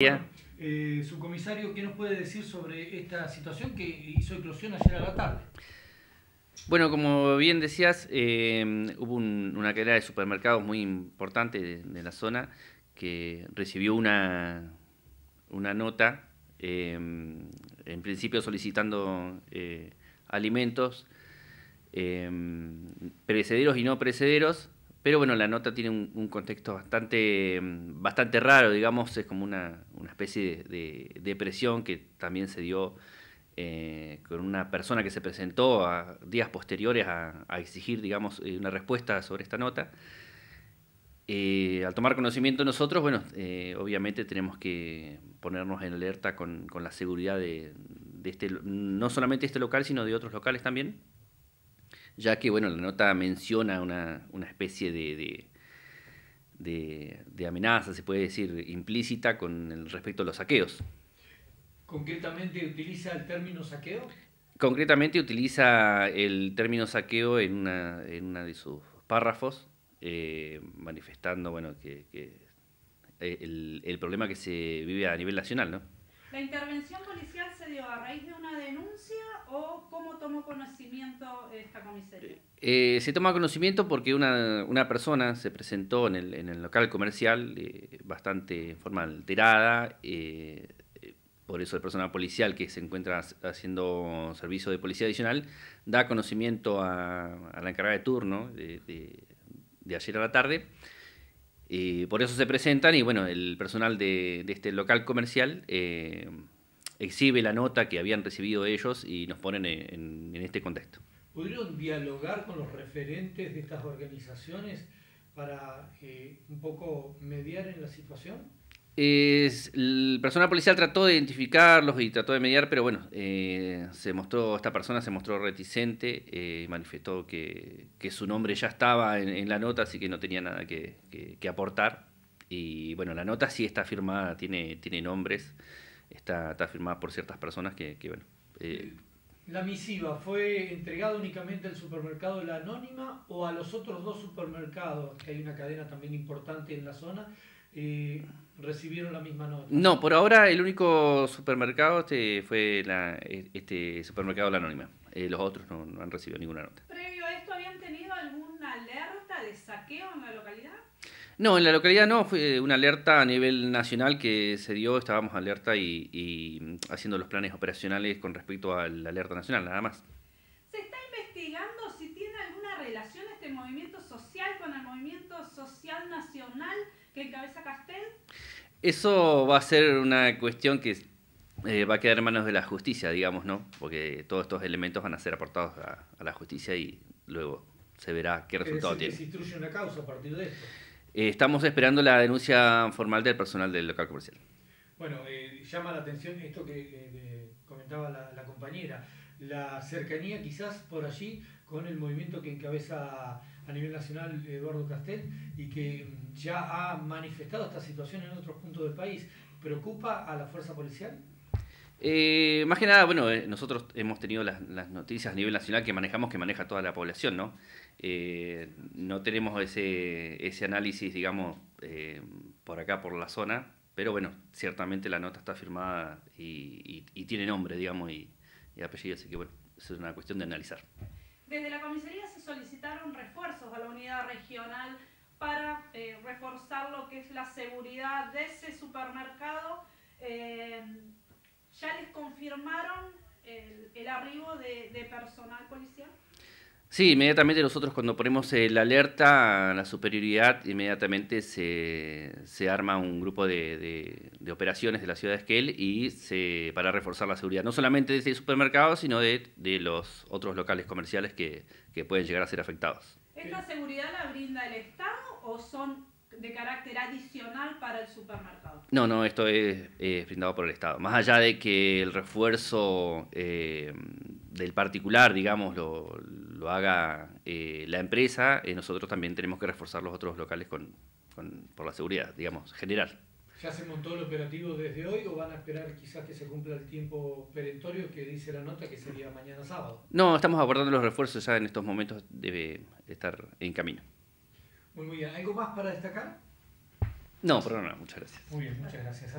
Eh, su comisario, ¿qué nos puede decir sobre esta situación que hizo eclosión ayer a la tarde? Bueno, como bien decías, eh, hubo una cadena de supermercados muy importante de, la zona que recibió una, una nota, eh, en principio solicitando alimentos perecederos y no perecederos, pero bueno, la nota tiene un, contexto bastante, mm, bastante raro, digamos, es como una, especie de, depresión que también se dio eh, con una persona que se presentó a días posteriores a, exigir, digamos, eh, una respuesta sobre esta nota. Eh, al tomar conocimiento nosotros, bueno, obviamente tenemos que ponernos en alerta con, la seguridad de, de, este, no solamente este local, sino de otros locales también ya que bueno, la nota menciona una, especie de, de, amenaza, se puede decir, implícita con respecto a los saqueos. ¿Concretamente utiliza el término saqueo? Concretamente utiliza el término saqueo en una, en una de sus párrafos, eh, manifestando bueno, que, eh, el, el, problema que se vive a nivel nacional. ¿no? ¿La intervención policial se dio a raíz de una denuncia o cómo tomó conocimiento esta comisaría? Eh, se toma conocimiento porque una, una, persona se presentó en el, en el local comercial eh, bastante en forma alterada. Eh, por eso el personal policial que se encuentra haciendo servicio de policía adicional da conocimiento a, la encargada de turno de, de ayer a la tarde por eso se presentan y bueno, el personal de, este local comercial eh, exhibe la nota que habían recibido ellos y nos ponen en, este contexto. ¿Pudieron dialogar con los referentes de estas organizaciones para eh, un poco mediar en la situación? El personal policial trató de identificarlos y trató de mediar, pero bueno, eh, se mostró, esta persona se mostró reticente, eh, manifestó que, su nombre ya estaba en, la nota, así que no tenía nada que, aportar. Y bueno, la nota sí está firmada, tiene, tiene nombres, está, está firmada por ciertas personas que, bueno. Eh, ¿La misiva fue entregada únicamente al supermercado La Anónima o a los otros dos supermercados, que hay una cadena también importante en la zona? Eh, recibieron la misma nota. No, por ahora el único supermercado este fue la, este supermercado La Anónima. Eh, los otros no, han recibido ninguna nota. ¿Previo a esto habían tenido alguna alerta de saqueo en la localidad? No, en la localidad no, fue una alerta a nivel nacional que se dio, estábamos alerta y, y haciendo los planes operacionales con respecto a la alerta nacional, nada más. ¿Se está investigando si tiene alguna relación este movimiento social con el movimiento social nacional que encabeza Castel? Eso va a ser una cuestión que eh, va a quedar en manos de la justicia, digamos, ¿no? Porque todos estos elementos van a ser aportados a, la justicia y luego se verá qué resultado tiene. se instruye una causa a partir de esto? Eh, estamos esperando la denuncia formal del personal del local comercial. Bueno, eh, llama la atención esto que comentaba la, compañera, la cercanía quizás por allí con el movimiento que encabeza a nivel nacional Eduardo Castel y que ya ha manifestado esta situación en otros puntos del país. ¿Preocupa a la fuerza policial? Eh, más que nada, bueno, eh, nosotros hemos tenido las, noticias a nivel nacional que manejamos, que maneja toda la población, ¿no? Eh, no tenemos ese, ese análisis, digamos, por acá, por la zona, pero bueno, ciertamente la nota está firmada y, tiene nombre, digamos, y, y apellido, así que bueno, es una cuestión de analizar. Desde la comisaría se solicitaron refuerzos a la unidad regional para eh, reforzar lo que es la seguridad de ese supermercado. Eh, ¿Ya les confirmaron el, arribo de personal policial? Sí, inmediatamente nosotros cuando ponemos la alerta a la superioridad, inmediatamente se, se arma un grupo de, de, operaciones de la ciudad de Esquel y se, para reforzar la seguridad, no solamente de ese supermercado, sino de, de los otros locales comerciales que, que pueden llegar a ser afectados. ¿Esta seguridad la brinda el Estado o son de carácter adicional para el supermercado. No, no, esto es, brindado por el Estado. Más allá de que el refuerzo eh, del particular, digamos, lo, lo haga eh, la empresa, eh, nosotros también tenemos que reforzar los otros locales con, con, por la seguridad, digamos, general. ¿Ya se montó el operativo desde hoy o van a esperar quizás que se cumpla el tiempo perentorio que dice la nota que sería mañana sábado? No, estamos abordando los refuerzos ya en estos momentos, debe estar en camino. Muy, bien. ¿Algo más para destacar? No, perdón, muchas gracias. Muy bien, muchas gracias.